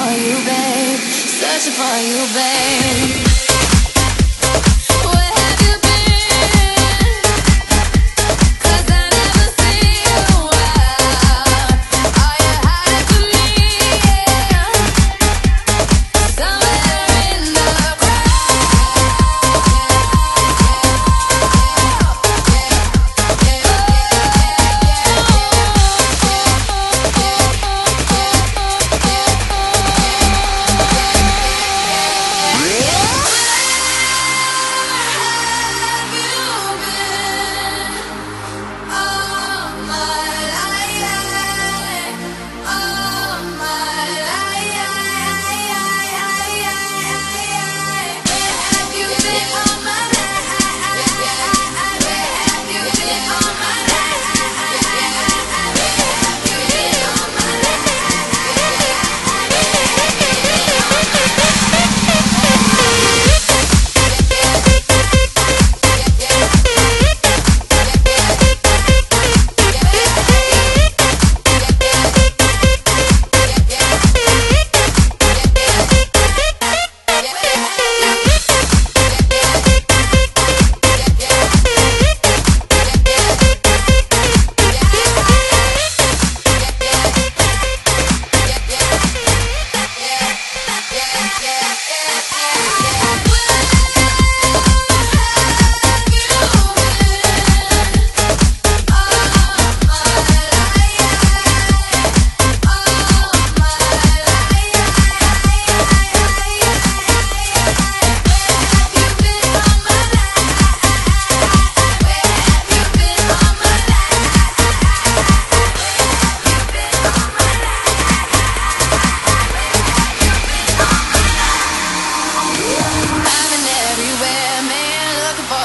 for you, babe. Searching for you, babe.